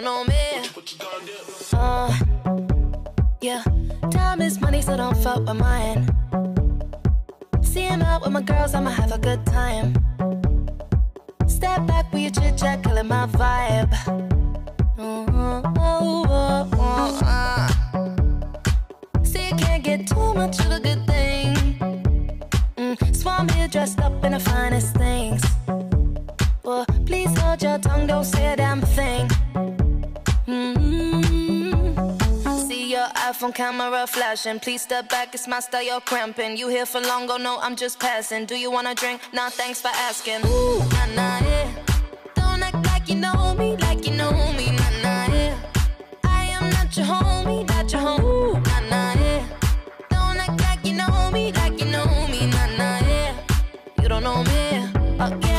don't know me. Uh, yeah, time is money, so don't fuck with mine. See out with my girls, I'ma have a good time. Step back with your chit chat, killing my vibe. Oh, oh, oh, oh, uh. See, you can't get too much of a good thing. Mm, here dressed up in the finest things. Well, please hold your tongue, don't say iPhone camera flashing. Please step back, it's my style, you're cramping. You here for long, oh no, I'm just passing. Do you wanna drink? Nah, thanks for asking. Ooh, nah, nah, yeah. Don't act like you know me, like you know me, nah, nah, yeah. I am not your homie, not your homie. Ooh, nah, nah, yeah. Don't act like you know me, like you know me, nah, nah, yeah. You don't know me, oh, okay.